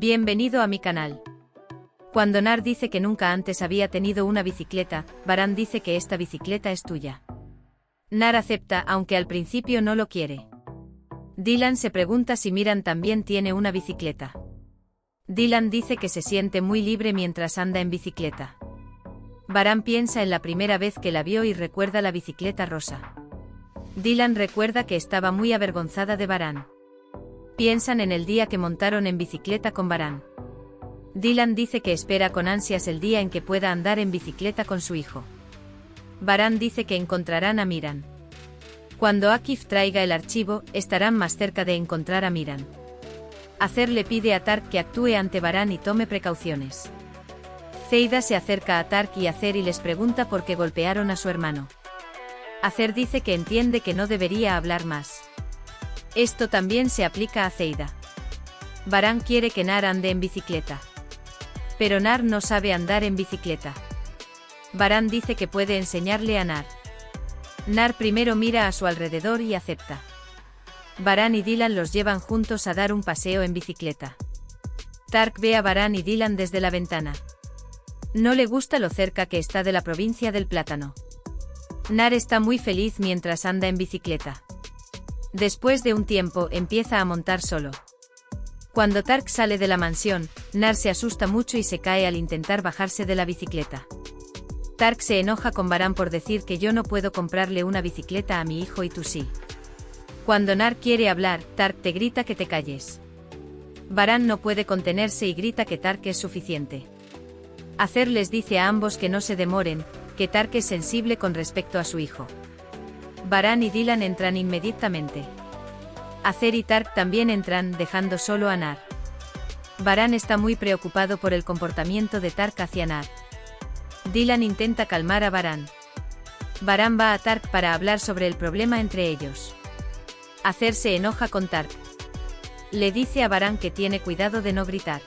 Bienvenido a mi canal. Cuando Nar dice que nunca antes había tenido una bicicleta, Baran dice que esta bicicleta es tuya. Nar acepta aunque al principio no lo quiere. Dylan se pregunta si Miran también tiene una bicicleta. Dylan dice que se siente muy libre mientras anda en bicicleta. Baran piensa en la primera vez que la vio y recuerda la bicicleta rosa. Dylan recuerda que estaba muy avergonzada de Baran. Piensan en el día que montaron en bicicleta con Baran. Dylan dice que espera con ansias el día en que pueda andar en bicicleta con su hijo. Baran dice que encontrarán a Miran. Cuando Akif traiga el archivo, estarán más cerca de encontrar a Miran. Acer le pide a Tark que actúe ante Baran y tome precauciones. Zeida se acerca a Tark y Acer y les pregunta por qué golpearon a su hermano. Acer dice que entiende que no debería hablar más. Esto también se aplica a Zeida. Baran quiere que Nar ande en bicicleta. Pero Nar no sabe andar en bicicleta. Baran dice que puede enseñarle a Nar. Nar primero mira a su alrededor y acepta. Baran y Dylan los llevan juntos a dar un paseo en bicicleta. Tark ve a Baran y Dylan desde la ventana. No le gusta lo cerca que está de la provincia del plátano. Nar está muy feliz mientras anda en bicicleta. Después de un tiempo empieza a montar solo. Cuando Tark sale de la mansión, Nar se asusta mucho y se cae al intentar bajarse de la bicicleta. Tark se enoja con Baran por decir que yo no puedo comprarle una bicicleta a mi hijo y tú sí. Cuando Nar quiere hablar, Tark te grita que te calles. Baran no puede contenerse y grita que Tark es suficiente. Hacer les dice a ambos que no se demoren, que Tark es sensible con respecto a su hijo. Baran y Dylan entran inmediatamente. Acer y Tark también entran, dejando solo a Nar. Baran está muy preocupado por el comportamiento de Tark hacia Nar. Dylan intenta calmar a Baran. Baran va a Tark para hablar sobre el problema entre ellos. Hacer se enoja con Tark. Le dice a Baran que tiene cuidado de no gritar.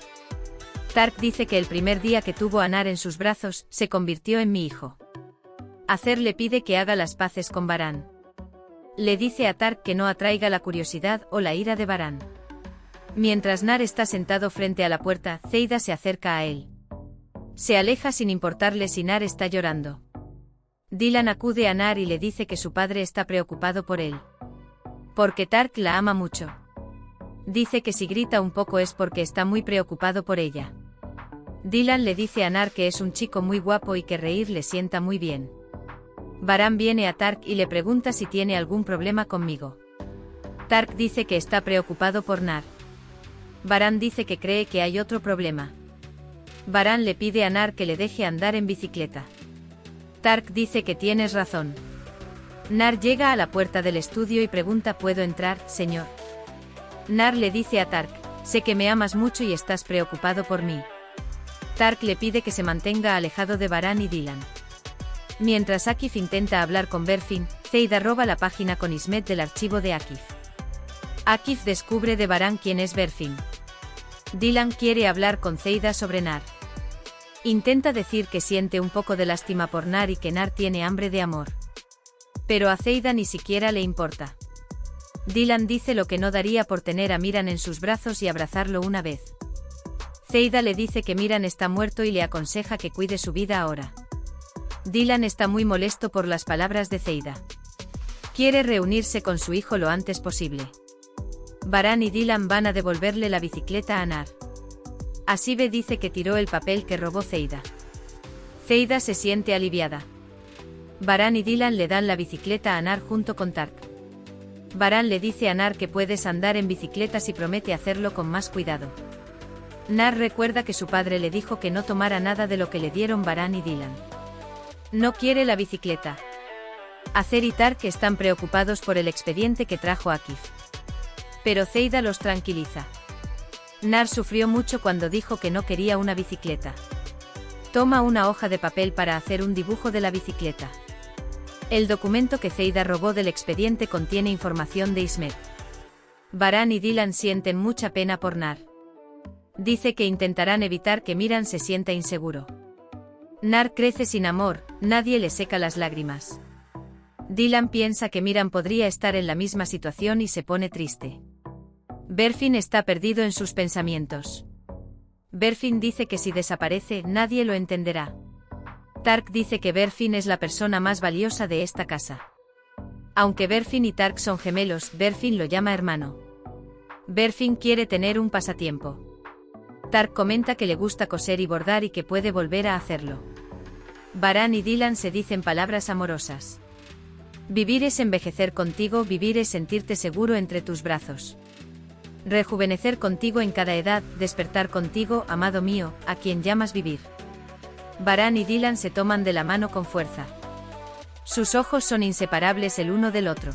Tark dice que el primer día que tuvo a Nar en sus brazos, se convirtió en mi hijo. Hacer le pide que haga las paces con Baran. Le dice a Tark que no atraiga la curiosidad o la ira de Baran. Mientras Nar está sentado frente a la puerta, Zeida se acerca a él. Se aleja sin importarle si Nar está llorando. Dylan acude a Nar y le dice que su padre está preocupado por él. Porque Tark la ama mucho. Dice que si grita un poco es porque está muy preocupado por ella. Dylan le dice a Nar que es un chico muy guapo y que reír le sienta muy bien. Baran viene a Tark y le pregunta si tiene algún problema conmigo. Tark dice que está preocupado por Nar. Baran dice que cree que hay otro problema. Baran le pide a Nar que le deje andar en bicicleta. Tark dice que tienes razón. Nar llega a la puerta del estudio y pregunta ¿Puedo entrar, señor? Nar le dice a Tark, sé que me amas mucho y estás preocupado por mí. Tark le pide que se mantenga alejado de Baran y Dylan. Mientras Akif intenta hablar con Berfin, Zeida roba la página con Ismet del archivo de Akif. Akif descubre de Baran quién es Berfin. Dylan quiere hablar con Zeida sobre Nar. Intenta decir que siente un poco de lástima por Nar y que Nar tiene hambre de amor. Pero a Zeida ni siquiera le importa. Dylan dice lo que no daría por tener a Miran en sus brazos y abrazarlo una vez. Zeida le dice que Miran está muerto y le aconseja que cuide su vida ahora. Dylan está muy molesto por las palabras de Zeida. Quiere reunirse con su hijo lo antes posible. Baran y Dylan van a devolverle la bicicleta a Nar. Asibe dice que tiró el papel que robó Zeida. Zeida se siente aliviada. Baran y Dylan le dan la bicicleta a Nar junto con Tark. Baran le dice a Nar que puedes andar en bicicleta si promete hacerlo con más cuidado. Nar recuerda que su padre le dijo que no tomara nada de lo que le dieron Baran y Dylan. No quiere la bicicleta. Acer y Tark están preocupados por el expediente que trajo Akif pero Zeida los tranquiliza. Nar sufrió mucho cuando dijo que no quería una bicicleta. Toma una hoja de papel para hacer un dibujo de la bicicleta. El documento que Zeida robó del expediente contiene información de Ismet. Baran y Dylan sienten mucha pena por Nar. Dice que intentarán evitar que Miran se sienta inseguro. Nar crece sin amor, nadie le seca las lágrimas. Dylan piensa que Miran podría estar en la misma situación y se pone triste. Berfin está perdido en sus pensamientos. Berfin dice que si desaparece nadie lo entenderá. Tark dice que Berfin es la persona más valiosa de esta casa. Aunque Berfin y Tark son gemelos, Berfin lo llama hermano. Berfin quiere tener un pasatiempo. Tark comenta que le gusta coser y bordar y que puede volver a hacerlo. Baran y Dylan se dicen palabras amorosas. Vivir es envejecer contigo, vivir es sentirte seguro entre tus brazos. Rejuvenecer contigo en cada edad, despertar contigo, amado mío, a quien llamas vivir. Baran y Dylan se toman de la mano con fuerza. Sus ojos son inseparables el uno del otro.